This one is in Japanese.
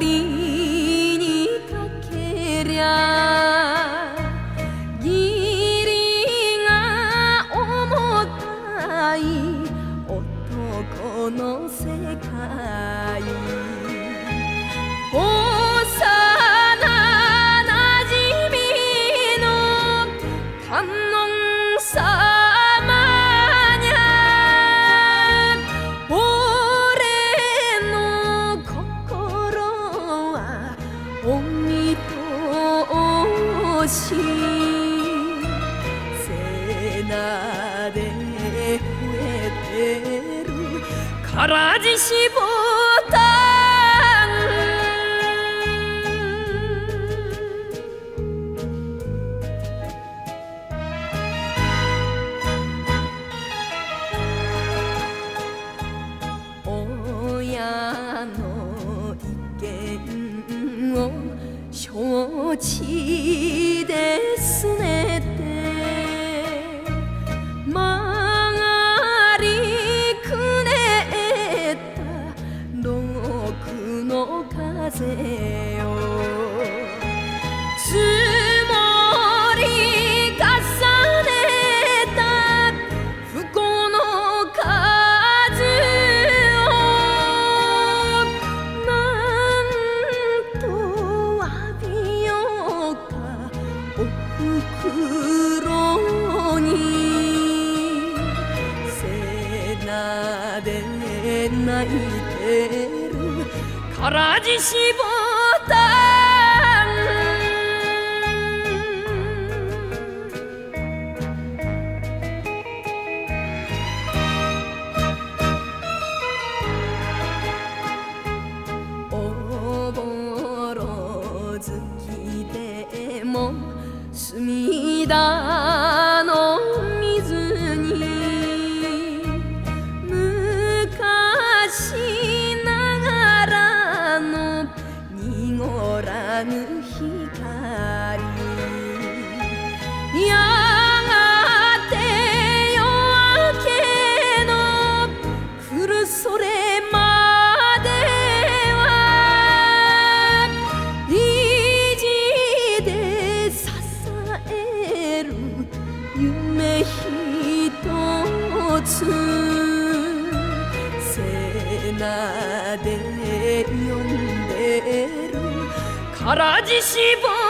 りにかけりゃ義理が重たい男の世界。し背中で増えてる。からじしぼ默契。泣いてるからじしぼたおぼろ月でも隅田光。やがて夜明けの降るそれまでは意地で支える夢ひとつ。背中で呼んでるからじしぼ